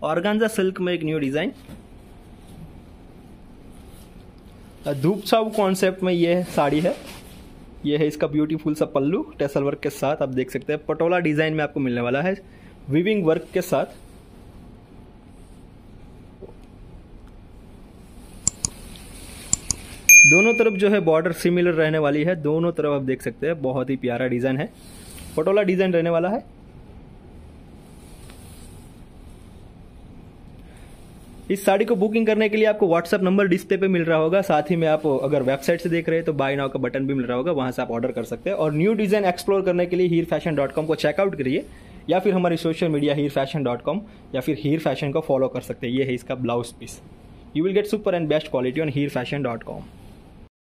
Organza silk में एक new design. धूप छाव कॉन्सेप्ट में ये साड़ी है। ये है इसका ब्यूटीफुल सा पल्लू टेसल वर्क के साथ, आप देख सकते हैं। पटोला डिज़ाइन में आपको मिलने वाला है। विविंग वर्क के साथ। दोनों तरफ़ जो है बॉर्डर सिमिलर रहने वाली है। दोनों तरफ़ आप देख सकते हैं, बहुत ही प्यारा डिज़ाइन है। पटोला डिज़ाइन रहने वाला है। इस साड़ी को बुकिंग करने के लिए आपको व्हाट्सअप नंबर डिस्प्ले पे मिल रहा होगा। साथ ही में आप अगर वेबसाइट से देख रहे हैं तो बाय नाउ का बटन भी मिल रहा होगा। वहाँ से आप ऑर्डर कर सकते हैं। और न्यू डिज़ाइन एक्सप्लोर करने के लिए हीर फ़ैशन डॉट कॉम को चेकआउट करिए। या फिर हमारी social media Heer fashion dot com या फिर हीर फ़ैशन को फॉलो कर सकते हैं। ये है इसका blouse piece you will get super and best quality on Heer fashion dot com